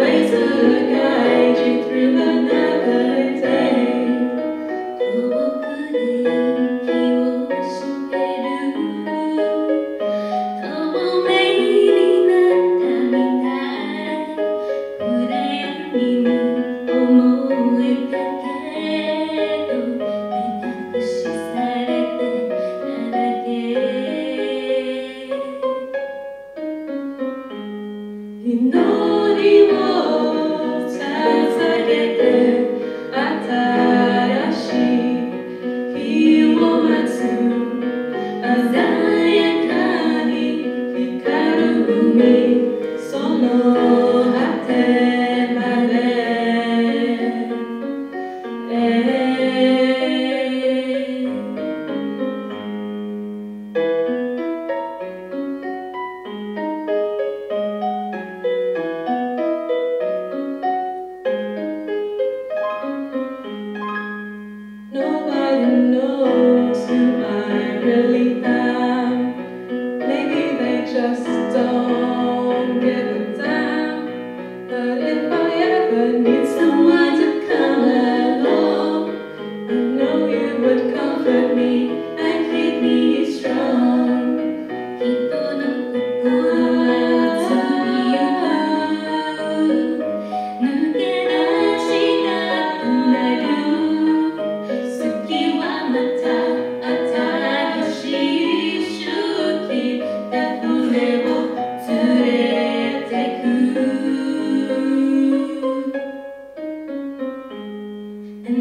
always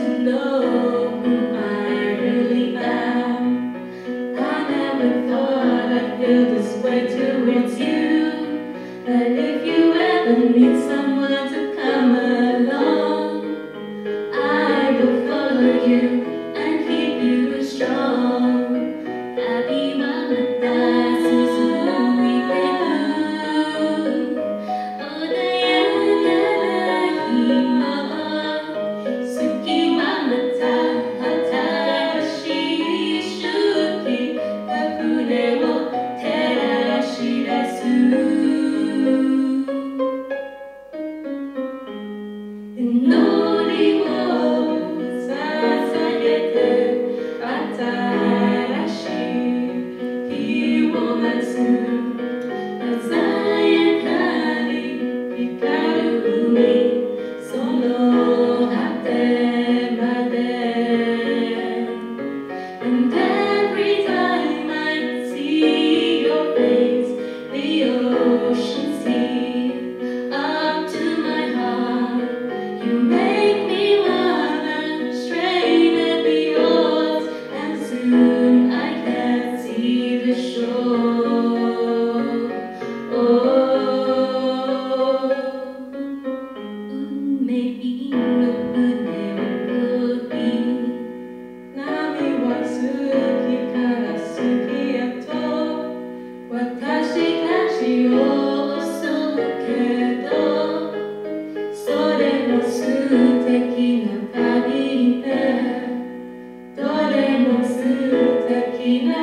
to know who I really am. I never thought I'd feel this way towards you. But if you ever need someone to Amen.